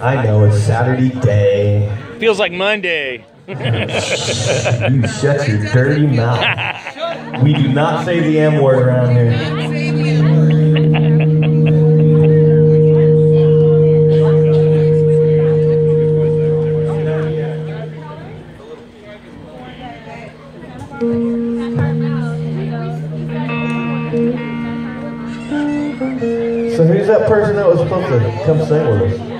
I know it's Saturday day. Feels like Monday. you shut your dirty mouth. We do not say the M word around here. person that was supposed to come sing with us?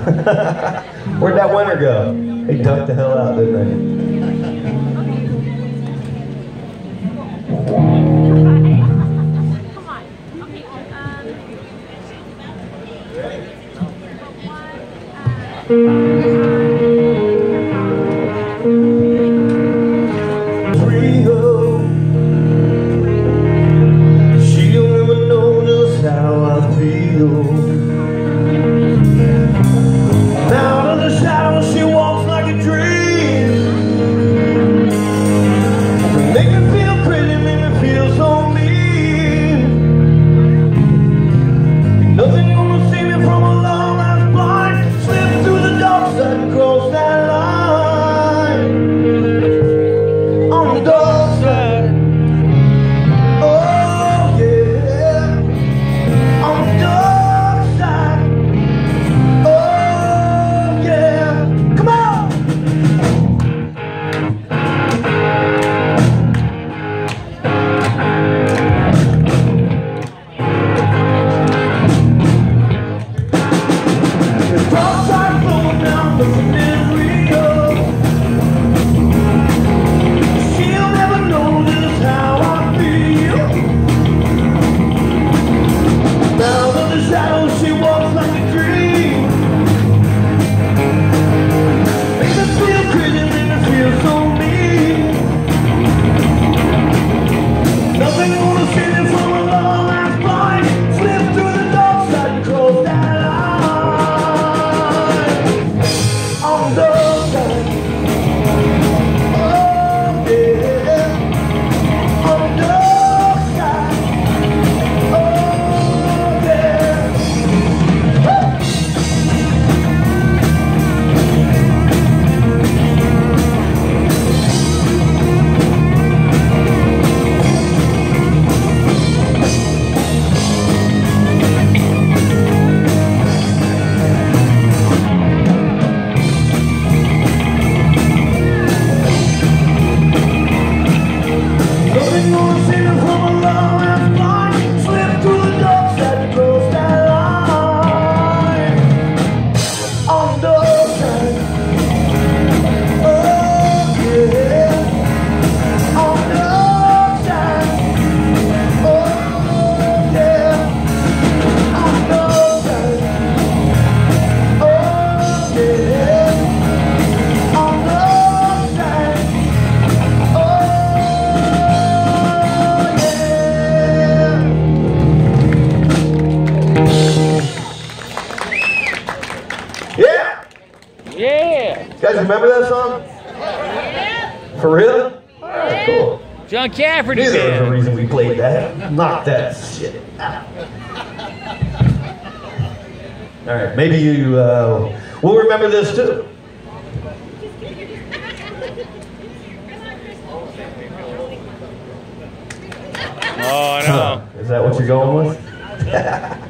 Where'd that winner go? He ducked the hell out, didn't he? Thank mm -hmm. you. feel. John Cafferty. There was a reason we played that. Knock that shit out. All right, maybe you uh, will remember this too. Oh no! Huh. Is that what you're going with?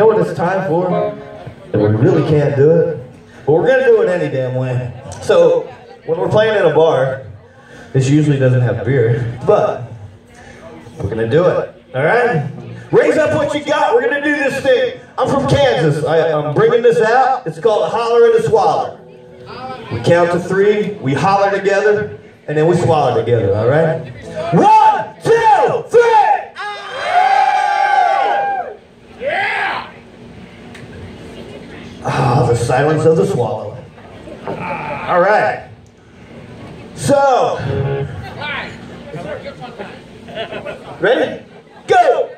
know what it's time for? And we really can't do it. But we're gonna do it any damn way. So, when we're playing at a bar, this usually doesn't have beer, but we're gonna do it. Alright? Raise up what you got. We're gonna do this thing. I'm from Kansas. I, I'm bringing this out. It's called Holler and a Swaller. We count to three, we holler together, and then we swallow together, alright? One, two, three! Ah, the silence of the swallow. All right. So, ready? Go!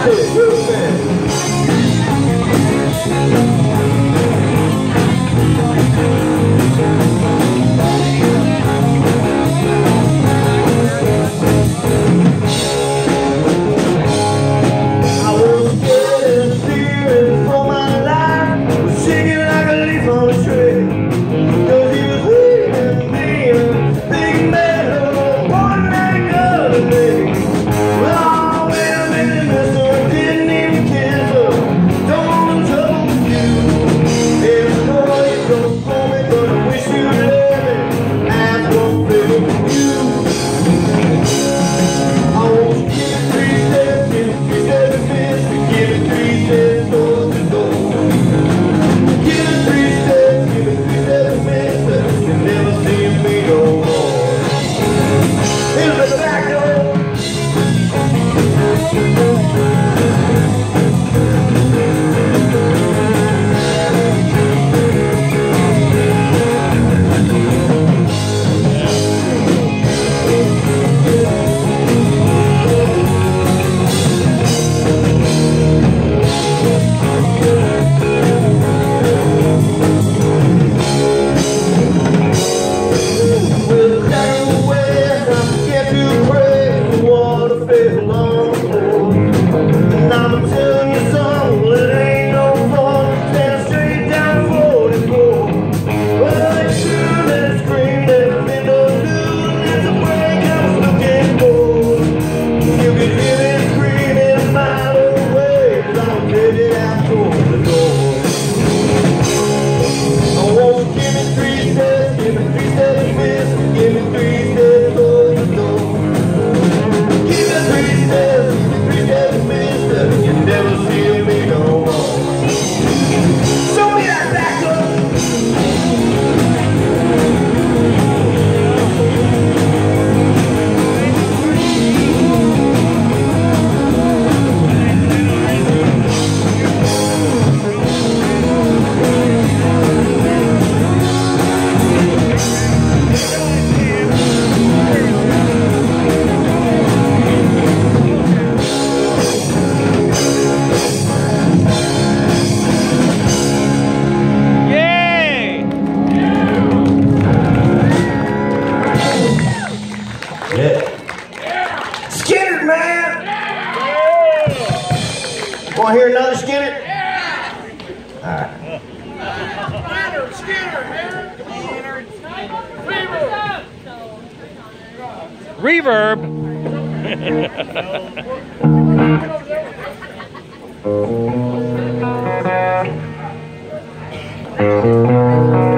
I said, Reverb. Sing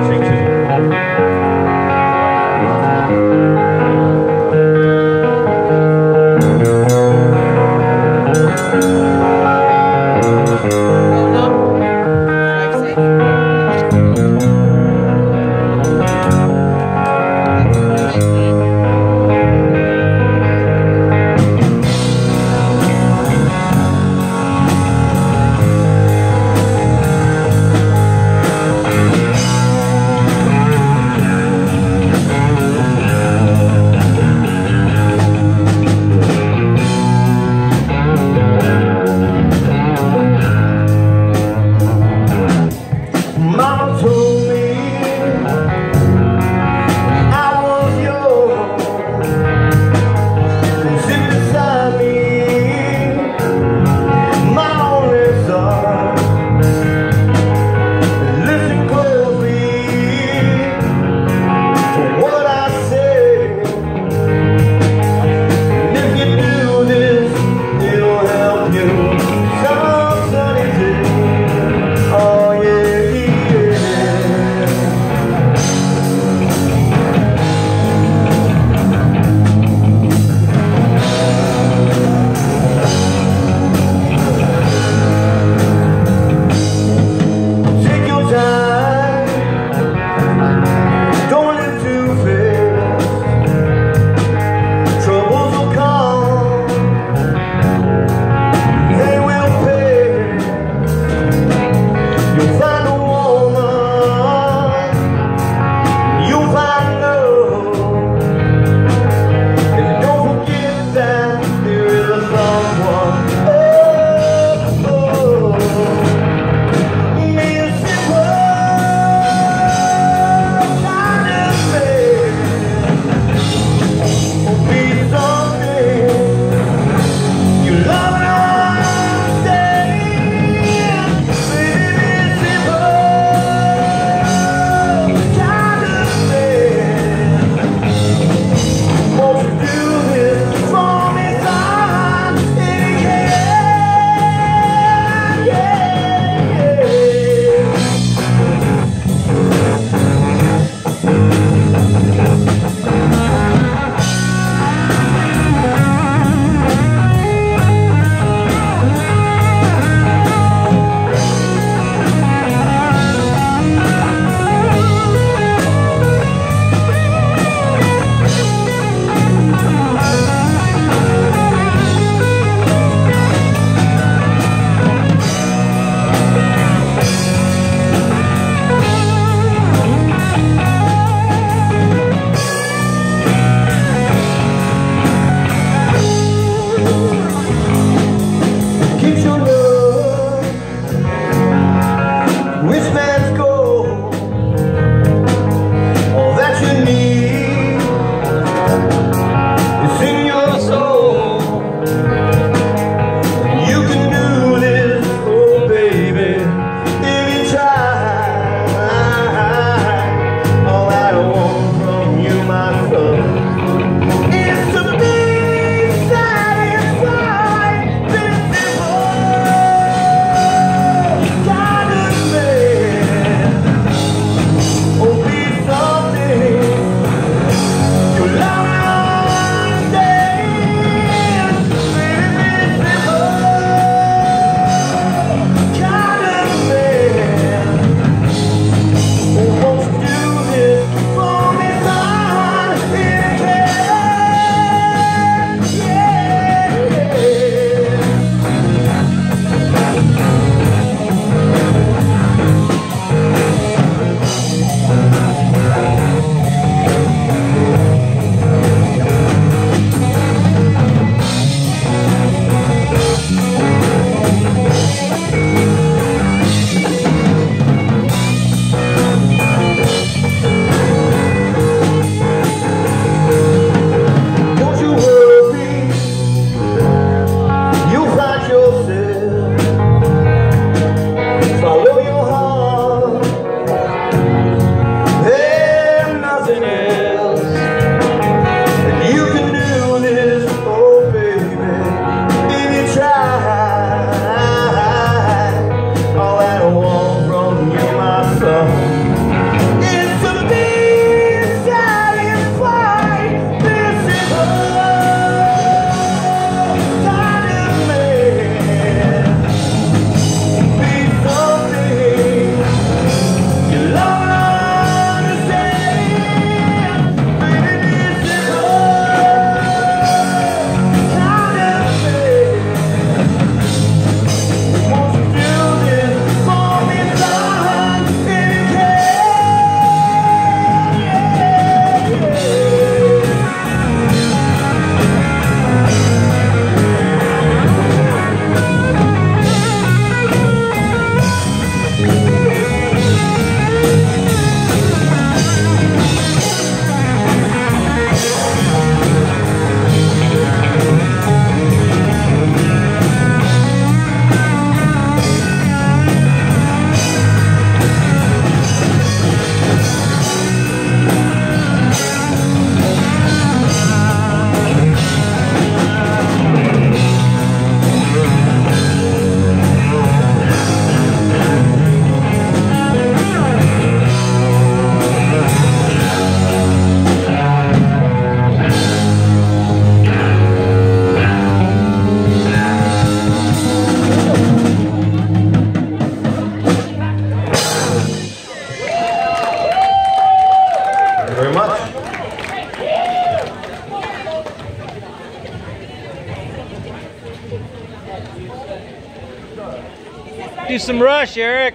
some Rush, Eric.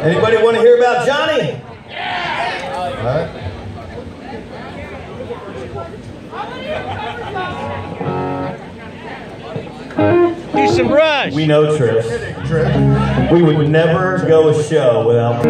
Anybody want to hear about Johnny? Yeah. Do some rush. We know Trish. We would never go a show without.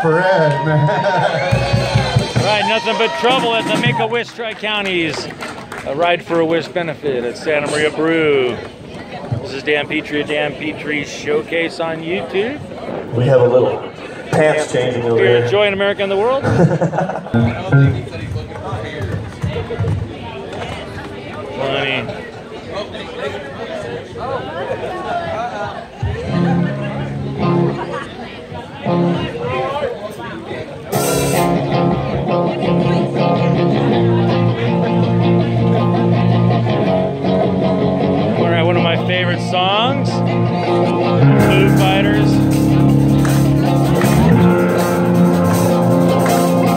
Up for Ed, man. Right, nothing but trouble at the Make-A-Wish Tri-Counties. A Ride for a Wish benefit at Santa Maria Brew. This is Dan Petry Dan Petry Showcase on YouTube. we have a little pants changing over Here Joy in America and the World.